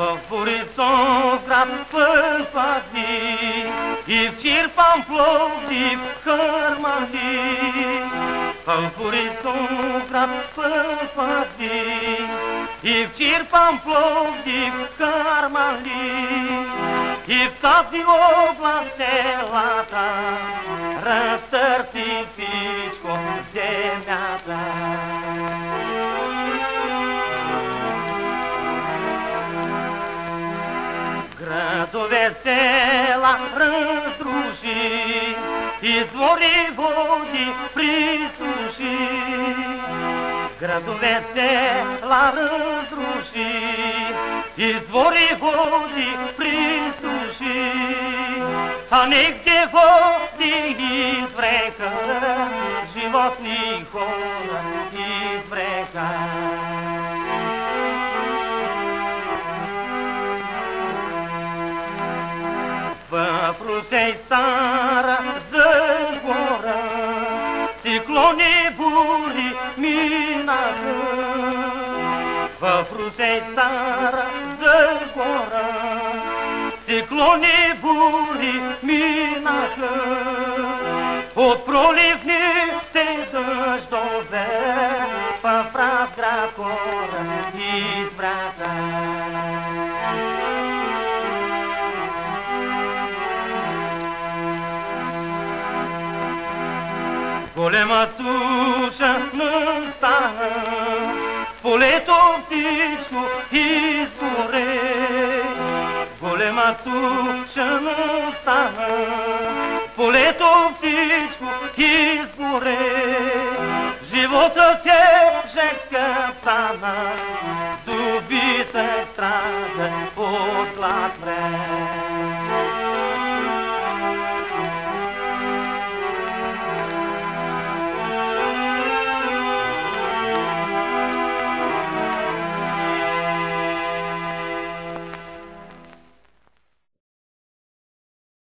favorețon grapă fazi, Ivcir e cărmandi, favorețon grapă fazi, Ivcir pamplovi cărmandi, Ivtați oblastela ta, răstărți piscom de като весела разруши, извори води присуши. Градовете ла разруши, извори води присуши. А негде води извреха, животни хора извреха. Vă frutei țara zăgora, Ciclone buni mina Vă frutei țara zăgora, Ciclone buni mina Od prolivnice dăși dove, Pa fraz gracora, izvrata, Голе матуша му стана, полето всичко изгоре. Голе матуша му стана, полето всичко изгоре. Живота е тежък стана, дубите страда от глад